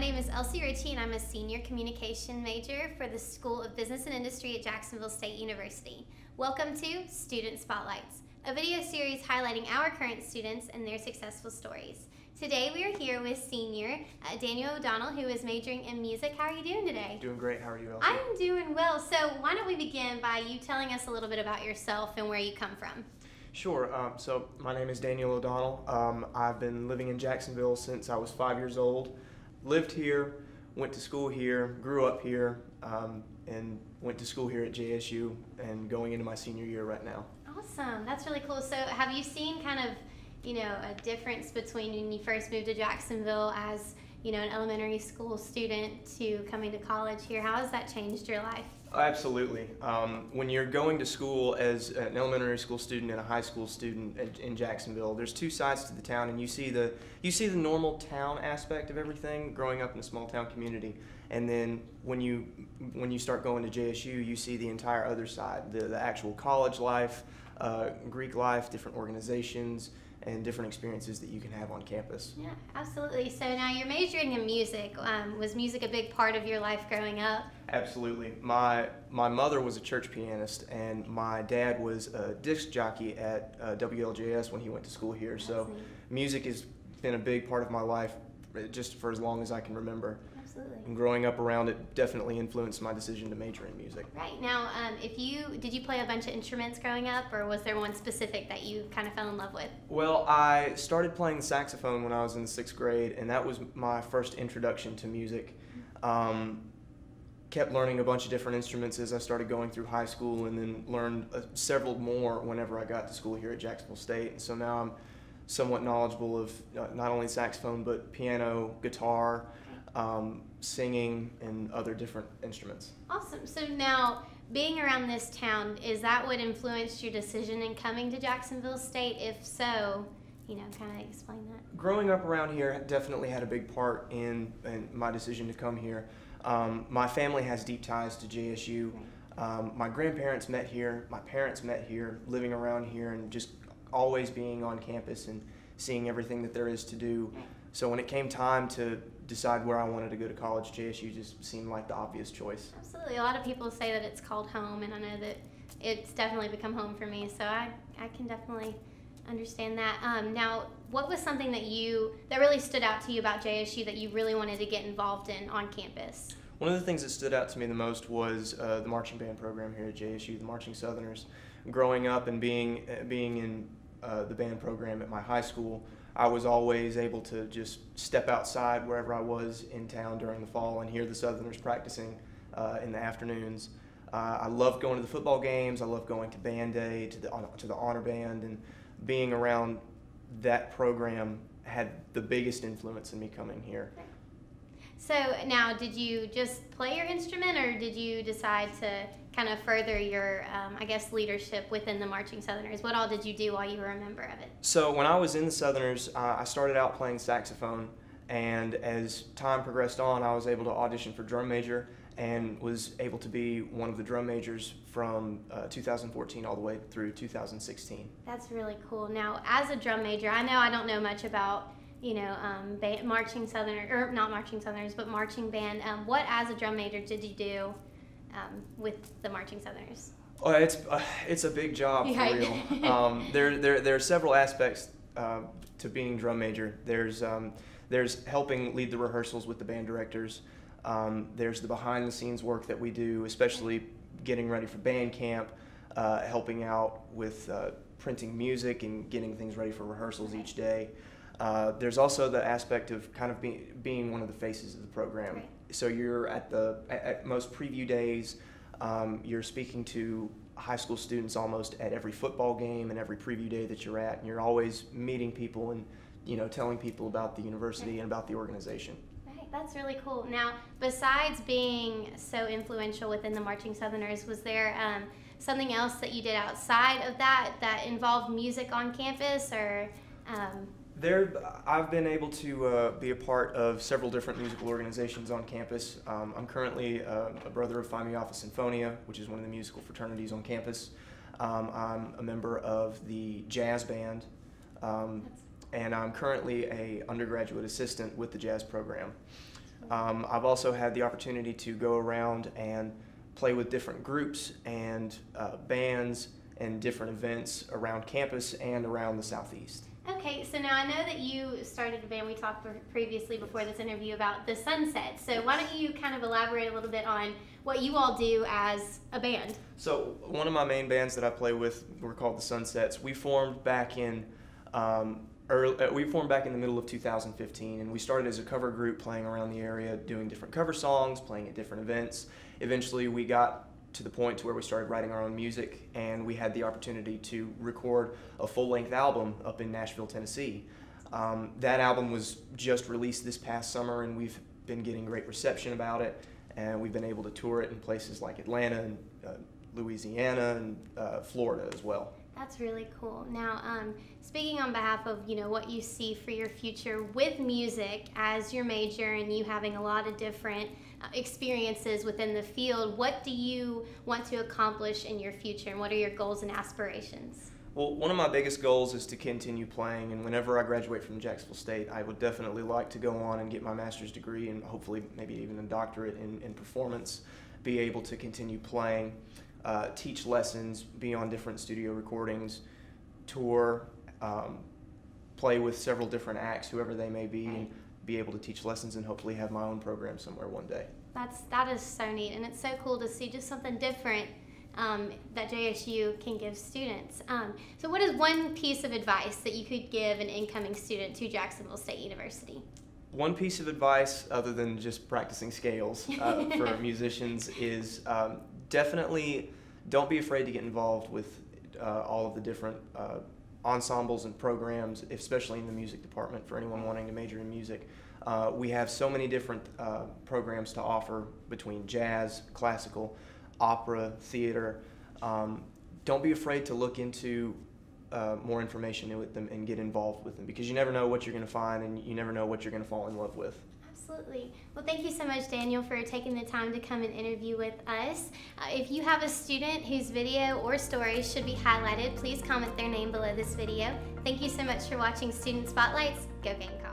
name is Elsie Ritchie, and I'm a senior communication major for the School of Business and Industry at Jacksonville State University. Welcome to Student Spotlights, a video series highlighting our current students and their successful stories. Today we are here with senior uh, Daniel O'Donnell, who is majoring in music. How are you doing today? Doing great. How are you, Elsie? I'm doing well. So why don't we begin by you telling us a little bit about yourself and where you come from? Sure. Um, so my name is Daniel O'Donnell. Um, I've been living in Jacksonville since I was five years old. Lived here, went to school here, grew up here, um, and went to school here at JSU and going into my senior year right now. Awesome. That's really cool. So have you seen kind of you know, a difference between when you first moved to Jacksonville as, you know, an elementary school student to coming to college here? How has that changed your life? Absolutely. Um, when you're going to school as an elementary school student and a high school student in Jacksonville, there's two sides to the town, and you see the you see the normal town aspect of everything. Growing up in a small town community, and then when you when you start going to JSU, you see the entire other side, the, the actual college life, uh, Greek life, different organizations and different experiences that you can have on campus. Yeah, absolutely. So now you're majoring in music. Um, was music a big part of your life growing up? Absolutely. My my mother was a church pianist, and my dad was a disc jockey at uh, WLJS when he went to school here. so music has been a big part of my life just for as long as I can remember. Absolutely. And growing up around it definitely influenced my decision to major in music. Right now, um, if you did you play a bunch of instruments growing up, or was there one specific that you kind of fell in love with? Well, I started playing the saxophone when I was in sixth grade, and that was my first introduction to music. Um, kept learning a bunch of different instruments as I started going through high school, and then learned uh, several more whenever I got to school here at Jacksonville State. And so now I'm somewhat knowledgeable of uh, not only saxophone but piano, guitar um, singing, and other different instruments. Awesome. So now, being around this town, is that what influenced your decision in coming to Jacksonville State? If so, you know, kind of explain that. Growing up around here definitely had a big part in, in my decision to come here. Um, my family has deep ties to JSU. Um, my grandparents met here, my parents met here, living around here, and just always being on campus and seeing everything that there is to do. So when it came time to decide where I wanted to go to college, JSU just seemed like the obvious choice. Absolutely. A lot of people say that it's called home, and I know that it's definitely become home for me. So I, I can definitely understand that. Um, now, what was something that you that really stood out to you about JSU that you really wanted to get involved in on campus? One of the things that stood out to me the most was uh, the marching band program here at JSU, the Marching Southerners. Growing up and being uh, being in uh, the band program at my high school, I was always able to just step outside wherever I was in town during the fall and hear the Southerners practicing uh, in the afternoons. Uh, I love going to the football games. I love going to band day, to the to the honor band, and being around that program had the biggest influence in me coming here. So now, did you just play your instrument, or did you decide to kind of further your, um, I guess, leadership within the Marching Southerners? What all did you do while you were a member of it? So when I was in the Southerners, uh, I started out playing saxophone, and as time progressed on, I was able to audition for drum major and was able to be one of the drum majors from uh, 2014 all the way through 2016. That's really cool. Now, as a drum major, I know I don't know much about you know, um, ba- marching Southerners, or not marching Southerners, but marching band. Um, what, as a drum major, did you do um, with the marching Southerners? Oh, it's uh, it's a big job for right. real. Um, there, there there are several aspects uh, to being drum major. There's um, there's helping lead the rehearsals with the band directors. Um, there's the behind the scenes work that we do, especially getting ready for band camp, uh, helping out with uh, printing music and getting things ready for rehearsals each day. Uh, there's also the aspect of kind of being being one of the faces of the program. Right. So you're at the at, most preview days. Um, you're speaking to high school students almost at every football game and every preview day that you're at, and you're always meeting people and you know telling people about the university right. and about the organization. Right, that's really cool. Now, besides being so influential within the Marching Southerners, was there um, something else that you did outside of that that involved music on campus, or um, there, I've been able to uh, be a part of several different musical organizations on campus. Um, I'm currently uh, a brother of Phi Mu Alpha Sinfonia, which is one of the musical fraternities on campus. Um, I'm a member of the jazz band, um, and I'm currently a undergraduate assistant with the jazz program. Um, I've also had the opportunity to go around and play with different groups and uh, bands and different events around campus and around the southeast. Okay, so now I know that you started a band. We talked previously before this interview about the Sunset. So why don't you kind of elaborate a little bit on what you all do as a band? So one of my main bands that I play with, we're called the Sunsets. We formed back in um, early, uh, we formed back in the middle of 2015, and we started as a cover group playing around the area, doing different cover songs, playing at different events. Eventually, we got to the point to where we started writing our own music and we had the opportunity to record a full-length album up in Nashville, Tennessee. Um, that album was just released this past summer and we've been getting great reception about it and we've been able to tour it in places like Atlanta and uh, Louisiana and uh, Florida as well. That's really cool. Now, um, speaking on behalf of you know what you see for your future with music as your major, and you having a lot of different experiences within the field, what do you want to accomplish in your future, and what are your goals and aspirations? Well, one of my biggest goals is to continue playing, and whenever I graduate from Jacksonville State, I would definitely like to go on and get my master's degree and hopefully maybe even a doctorate in, in performance, be able to continue playing uh, teach lessons, be on different studio recordings, tour, um, play with several different acts, whoever they may be, and be able to teach lessons and hopefully have my own program somewhere one day. That's that is so neat, and it's so cool to see just something different um, that JSU can give students. Um, so, what is one piece of advice that you could give an incoming student to Jacksonville State University? One piece of advice, other than just practicing scales uh, for musicians, is um, definitely don't be afraid to get involved with uh, all of the different uh, ensembles and programs, especially in the music department for anyone wanting to major in music. Uh, we have so many different uh, programs to offer between jazz, classical, opera, theater. Um, don't be afraid to look into uh, more information with them and get involved with them because you never know what you're going to find and you never know what you're going to fall in love with. Absolutely. Well, thank you so much, Daniel, for taking the time to come and interview with us. Uh, if you have a student whose video or story should be highlighted, please comment their name below this video. Thank you so much for watching Student Spotlights. Go Gamecocks!